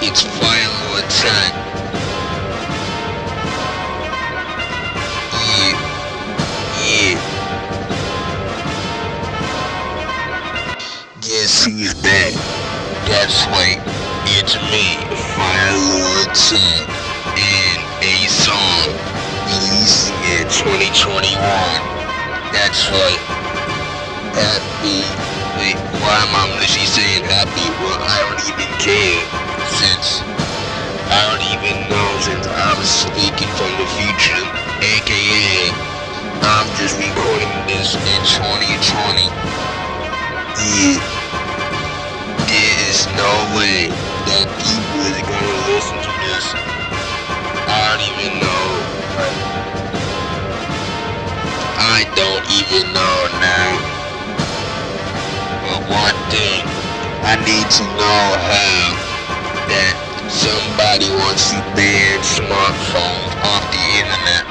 It's final attack! Yeah. Yeah. Guess who's back? That's right, it's me, Final Attack, and a song releasing in 2021. That's right. Happy. Wait, why am I literally saying happy? Well, I don't even care since I don't even know since I'm speaking from the future, aka I'm just recording this in 2020. Yeah. There is no way that people is gonna listen to this. I don't even know. I don't even know now. But one thing, I need to know how that somebody wants to ban smartphones off the internet.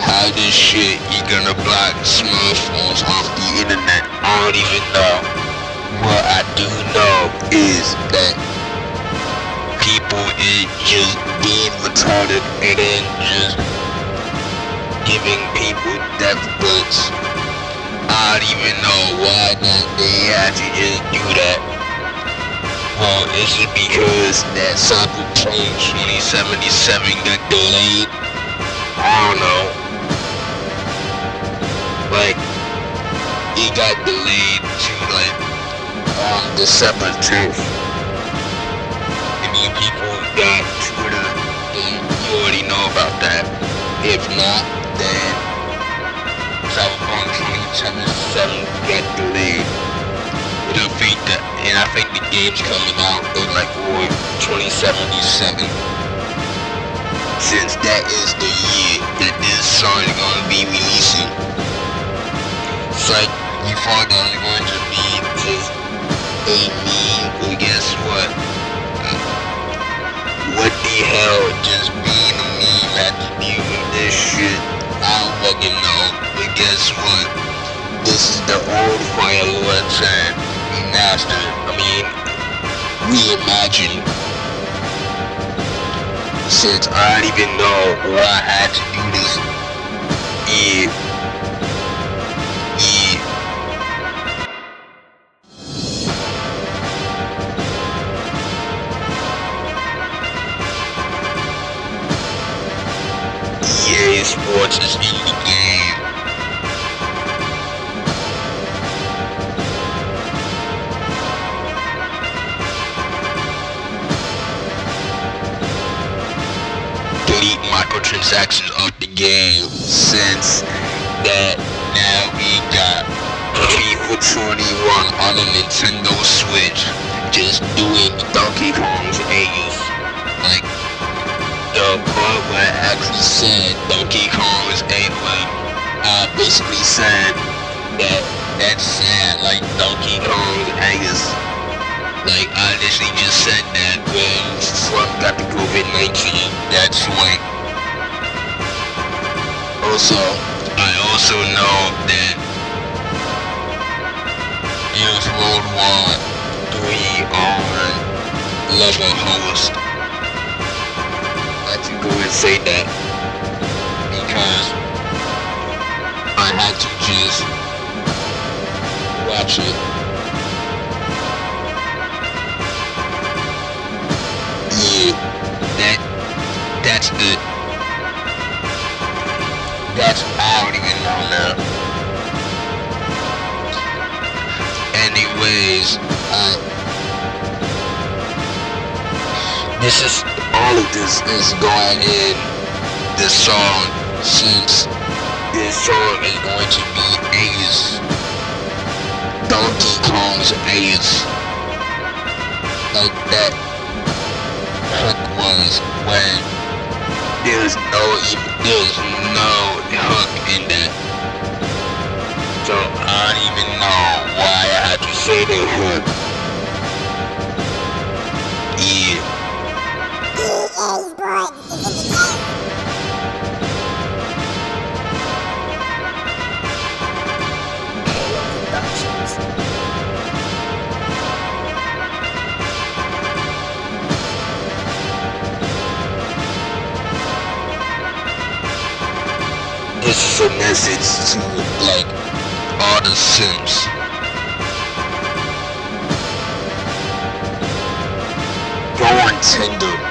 How this shit you gonna block smartphones off the internet? I don't even know. What I do know is that people is just being retarded and then just giving people death threats. I don't even know why that they had to just do that. Well, is it because that Cyberpunk 2077 got delayed? I don't know. Like, it got delayed to like um, December 10th. And you people got Twitter, and you already know about that. If not, then Cyberpunk 2077 got delayed. And I think that, and I think the game's coming out in like war 2077. Since that is the year that this song is gonna be releasing. It's like you thought that was going to be just a meme, guess what? What the hell just being a meme had to do with this shit? I don't fucking know. But guess what? This is the old Fire Lord remastered. I mean, reimagined. Since I don't even know why I had to do this. Yeah. Yeah. EA Sports is microtransactions of the game since that now we got FIFA 21 on the Nintendo Switch just doing Donkey Kong's A's. Like the part where actually said Donkey Kong is I basically said that that's sad, like Donkey Kong's Angus. Like I literally just said that when Trump got the COVID-19. That's right. Also, I also know that Gears World War 3 on level host had to go and say that because I had to just watch it. Anyways, I this is all of this is going in. This song since this song is going to be Ace Donkey Kong's Ace like that hook was when there's no there's no hook in that Halo Productions. this is a message to like all the Sims. Nintendo.